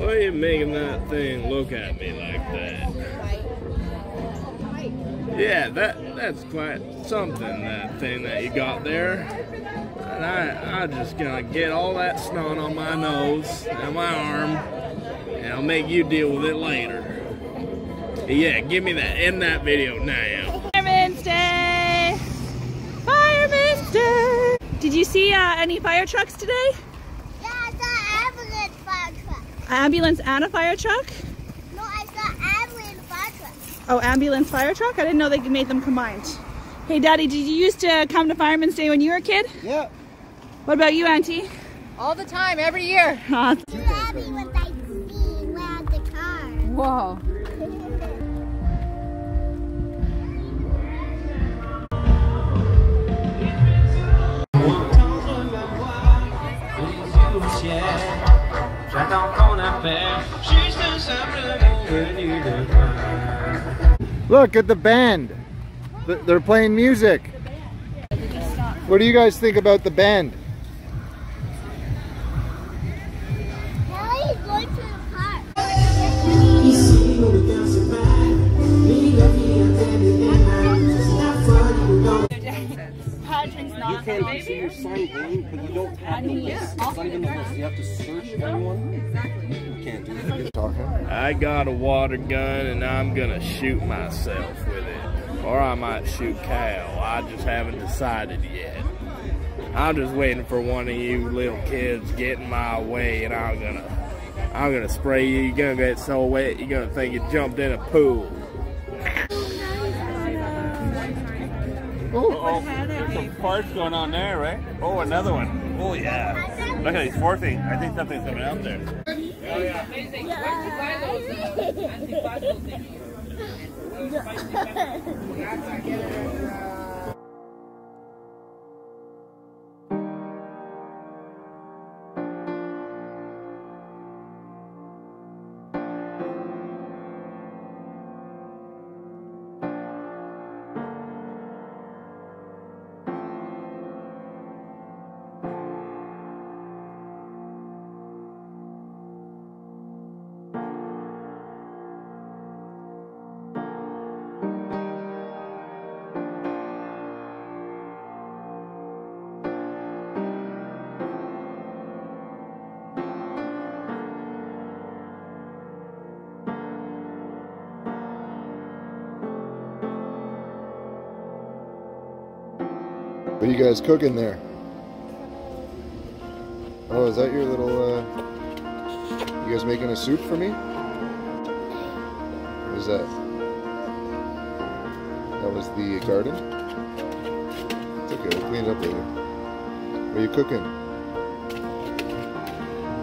Why are you making that thing look at me like that? Yeah, that that's quite something, that thing that you got there. And I, I'm just gonna get all that snot on my nose and my arm, and I'll make you deal with it later. Yeah, give me that. End that video now. Fireman's Day! Fireman's Day! Did you see uh, any fire trucks today? Yeah, I saw ambulance fire truck. Ambulance and a fire truck? No, I saw ambulance fire truck. Oh, ambulance fire truck? I didn't know they made them combined. Hey, Daddy, did you used to come to Fireman's Day when you were a kid? Yeah. What about you, Auntie? All the time, every year. Aw, Look at the band. They're playing music. What do you guys think about the band? You can see your sign in, but you don't have the list. It's not even the list. You have to search anyone. You can't do that. Talking. I got a water gun and I'm gonna shoot myself with it. Or I might shoot Cal. I just haven't decided yet. I'm just waiting for one of you little kids getting my way and I'm gonna I'm gonna spray you. You're gonna get so wet you're gonna think you jumped in a pool. Oh, there's some parts going on there, right? Oh, another one. Oh, yeah. Look at these four things. I think something's coming out there. What are you guys cooking there? Oh, is that your little, uh, you guys making a soup for me? What is that? That was the garden? It's okay, we'll clean it up later. What are you cooking?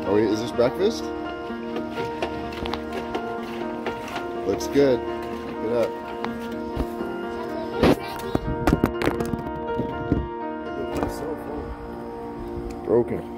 Oh, wait, is this breakfast? Looks good. It up. Broken.